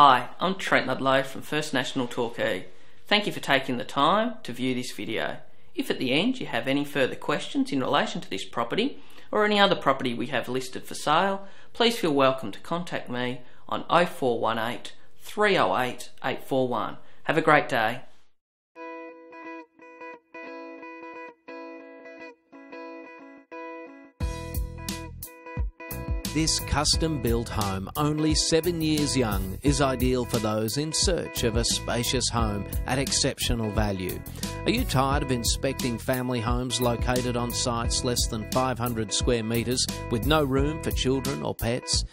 Hi, I'm Trent Ludlow from First National Torquay. Thank you for taking the time to view this video. If at the end you have any further questions in relation to this property or any other property we have listed for sale, please feel welcome to contact me on 0418 308 841. Have a great day. This custom built home, only seven years young, is ideal for those in search of a spacious home at exceptional value. Are you tired of inspecting family homes located on sites less than 500 square metres with no room for children or pets?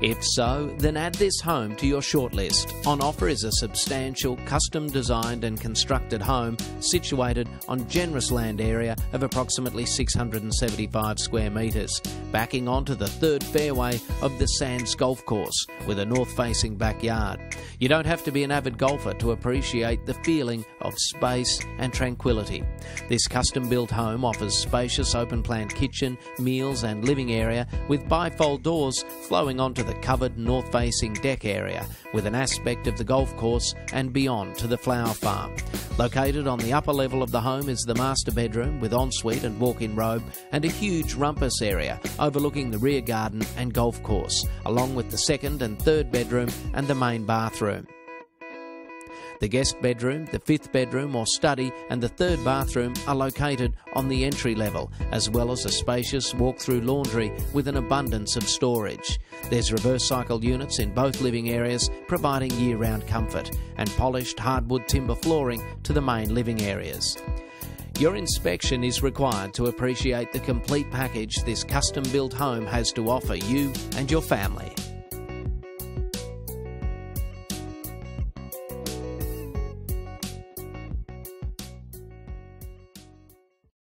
If so, then add this home to your shortlist. On offer is a substantial, custom designed and constructed home situated on generous land area of approximately 675 square metres, backing onto the third fairway of the Sands Golf Course with a north facing backyard. You don't have to be an avid golfer to appreciate the feeling of space and tranquility. This custom built home offers spacious open plan kitchen, meals, and living area with bifold doors flowing onto the covered north facing deck area with an aspect of the golf course and beyond to the flower farm. Located on the upper level of the home is the master bedroom with ensuite and walk in robe and a huge rumpus area overlooking the rear garden and golf course, along with the second and third bedroom and the main bathroom. The guest bedroom, the fifth bedroom or study, and the third bathroom are located on the entry level, as well as a spacious walk through laundry with an abundance of storage. There's reverse cycle units in both living areas, providing year round comfort, and polished hardwood timber flooring to the main living areas. Your inspection is required to appreciate the complete package this custom built home has to offer you and your family.